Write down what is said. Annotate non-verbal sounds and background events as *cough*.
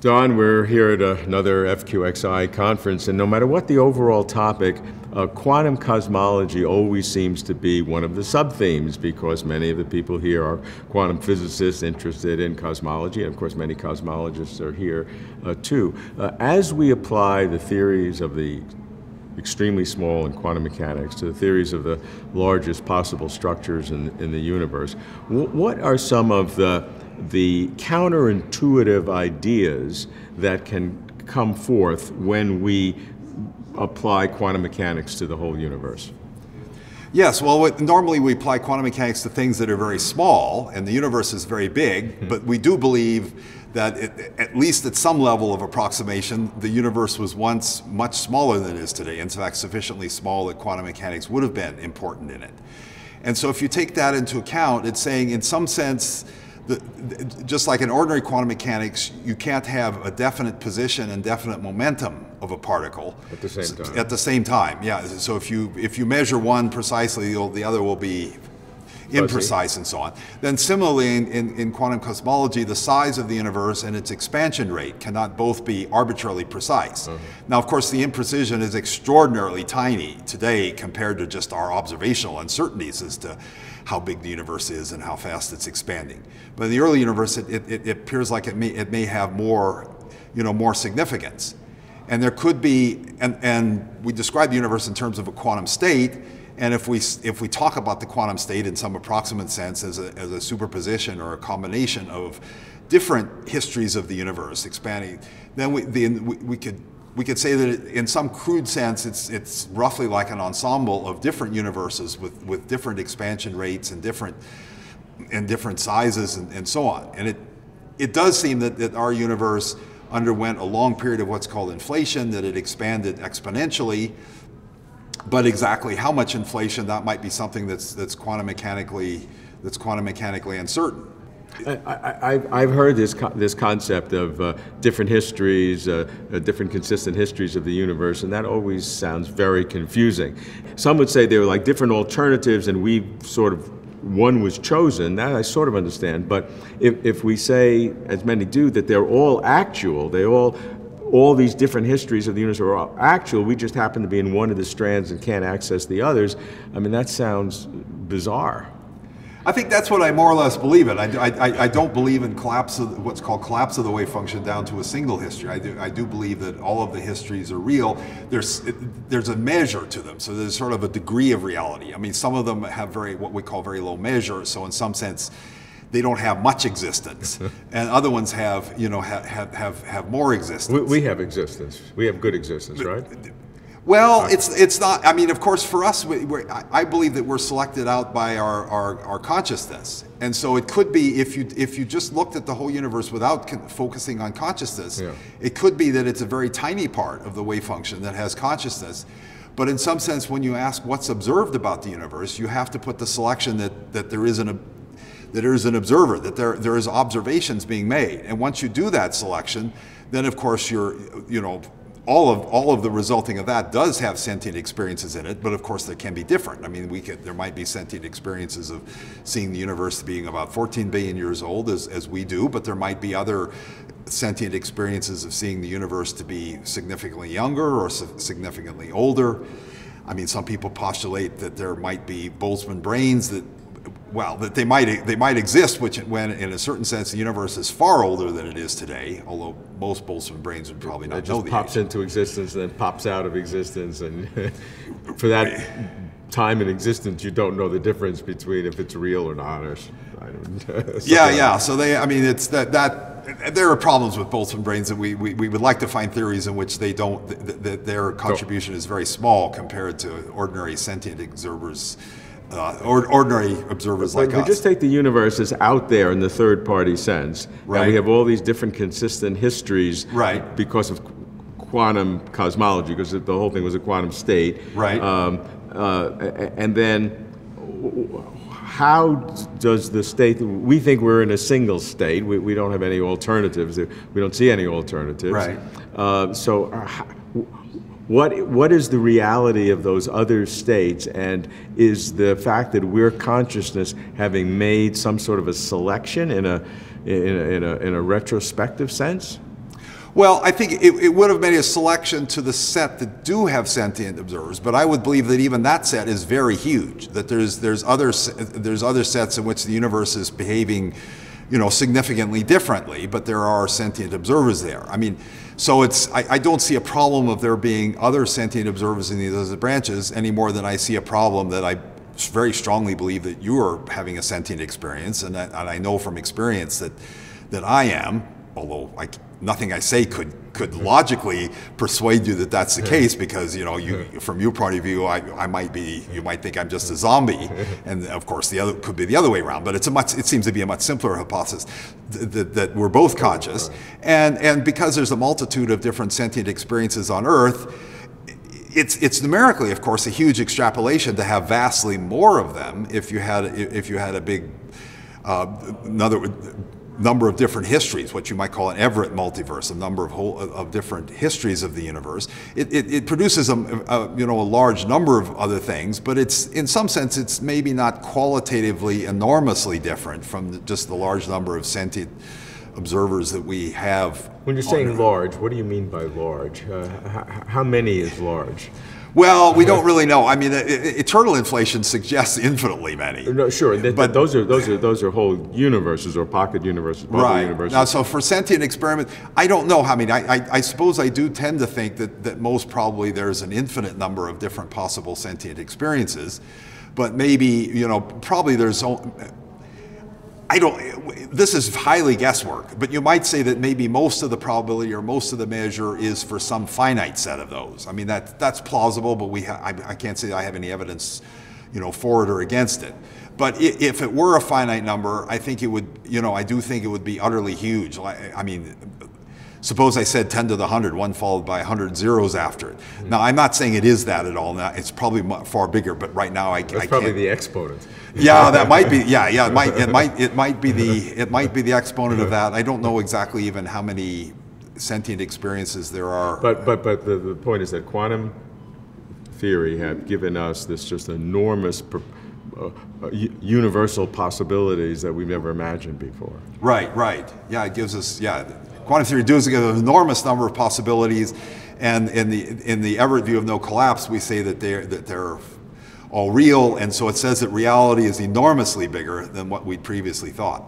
Don, we're here at another FQXI conference, and no matter what the overall topic, uh, quantum cosmology always seems to be one of the sub-themes because many of the people here are quantum physicists interested in cosmology, and of course many cosmologists are here uh, too. Uh, as we apply the theories of the extremely small in quantum mechanics to the theories of the largest possible structures in, in the universe, what are some of the the counterintuitive ideas that can come forth when we apply quantum mechanics to the whole universe? Yes, well, what, normally we apply quantum mechanics to things that are very small, and the universe is very big, mm -hmm. but we do believe that it, at least at some level of approximation, the universe was once much smaller than it is today. In fact, sufficiently small that quantum mechanics would have been important in it. And so if you take that into account, it's saying in some sense, the, just like in ordinary quantum mechanics, you can't have a definite position and definite momentum of a particle at the same time. At the same time, yeah. So if you if you measure one precisely, the other will be imprecise and so on. Then similarly in, in, in, quantum cosmology, the size of the universe and its expansion rate cannot both be arbitrarily precise. Uh -huh. Now, of course, the imprecision is extraordinarily tiny today compared to just our observational uncertainties as to how big the universe is and how fast it's expanding. But in the early universe, it, it, it appears like it may, it may have more, you know, more significance. And there could be, and, and we describe the universe in terms of a quantum state, and if we, if we talk about the quantum state in some approximate sense as a, as a superposition or a combination of different histories of the universe expanding, then we, the, we, we could we could say that in some crude sense, it's, it's roughly like an ensemble of different universes with, with different expansion rates and different, and different sizes and, and so on. And it, it does seem that, that our universe underwent a long period of what's called inflation, that it expanded exponentially, but exactly how much inflation, that might be something that's, that's quantum mechanically, that's quantum mechanically uncertain. I, have heard this, this concept of uh, different histories, uh, uh, different consistent histories of the universe, and that always sounds very confusing. Some would say they were like different alternatives, and we sort of one was chosen. That I sort of understand. But if, if we say, as many do, that they're all actual, they all all these different histories of the universe are actual. We just happen to be in one of the strands and can't access the others. I mean, that sounds bizarre. I think that's what I more or less believe in. I, I, I don't believe in collapse of what's called collapse of the wave function down to a single history. I do, I do believe that all of the histories are real. There's, there's a measure to them, so there's sort of a degree of reality. I mean, some of them have very what we call very low measure, so in some sense, they don't have much existence, *laughs* and other ones have, you know, have have have more existence. We, we have existence. We have good existence, right? Well, it's it's not. I mean, of course, for us, we, I believe that we're selected out by our, our, our consciousness, and so it could be if you if you just looked at the whole universe without focusing on consciousness, yeah. it could be that it's a very tiny part of the wave function that has consciousness. But in some sense, when you ask what's observed about the universe, you have to put the selection that that there is an that there is an observer, that there there is observations being made, and once you do that selection, then of course you're you know all of all of the resulting of that does have sentient experiences in it, but of course they can be different. I mean, we could, there might be sentient experiences of seeing the universe being about 14 billion years old as, as we do, but there might be other sentient experiences of seeing the universe to be significantly younger or significantly older. I mean, some people postulate that there might be Boltzmann brains that well, that they might they might exist, which when in a certain sense the universe is far older than it is today. Although most Boltzmann brains would probably not it know just pops age. into existence and then pops out of existence, and *laughs* for that time in existence, you don't know the difference between if it's real or not, or *laughs* yeah, yeah. So they, I mean, it's that that there are problems with Boltzmann brains that we, we, we would like to find theories in which they don't that their contribution is very small compared to ordinary sentient observers uh, ordinary observers like we us. just take the universe as out there in the third party sense. Right. And we have all these different consistent histories right. because of quantum cosmology, because the whole thing was a quantum state. Right. Um, uh, and then how does the state, we think we're in a single state, we, we don't have any alternatives, we don't see any alternatives. Right. Uh, so uh, what, what is the reality of those other states, and is the fact that we're consciousness having made some sort of a selection in a, in a, in a, in a retrospective sense? Well, I think it, it, would have made a selection to the set that do have sentient observers, but I would believe that even that set is very huge. That there's there's other there's other sets in which the universe is behaving, you know, significantly differently, but there are sentient observers there. I mean, so it's I, I don't see a problem of there being other sentient observers in these other branches any more than I see a problem that I very strongly believe that you are having a sentient experience, and I, and I know from experience that that I am, although I nothing I say could could logically persuade you that that's the case because you know you from your point of view I, I might be you might think I'm just a zombie. And of course the other could be the other way around but it's a much it seems to be a much simpler hypothesis that, that we're both conscious. And and because there's a multitude of different sentient experiences on Earth it's it's numerically of course a huge extrapolation to have vastly more of them if you had if you had a big uh, another number of different histories, what you might call an Everett multiverse, a number of, whole, of different histories of the universe. It, it, it produces a, a, you know, a large number of other things, but it's, in some sense, it's maybe not qualitatively enormously different from the, just the large number of sentient observers that we have. When you're saying large, what do you mean by large? Uh, how many is large? Well, we don't really know. I mean, eternal inflation suggests infinitely many. No, sure, but those are those are those are whole universes or pocket universes, right. universes. Now, so for sentient experiment, I don't know. I mean, I, I, I, suppose I do tend to think that that most probably there's an infinite number of different possible sentient experiences, but maybe you know probably there's I don't, this is highly guesswork, but you might say that maybe most of the probability or most of the measure is for some finite set of those. I mean, that, that's plausible, but we I, I, can't say I have any evidence, you know, for it or against it. But if it were a finite number, I think it would, you know, I do think it would be utterly huge. I mean, Suppose I said 10 to the 100, one followed by 100 zeros after it. Now, I'm not saying it is that at all. Now, it's probably far bigger, but right now I, That's I can't. Probably the exponent. yeah, that might be. Yeah, yeah, it might, it might, it might be the, it might be the exponent of that. I don't know exactly even how many sentient experiences there are. But, but, but the, the point is that quantum theory have given us this just enormous. Uh, uh, universal possibilities that we've never imagined before. Right, right. Yeah, it gives us, yeah, quantum theory deals with an enormous number of possibilities, and in the in the Everett view of no collapse, we say that they're that they're all real, and so it says that reality is enormously bigger than what we'd previously thought.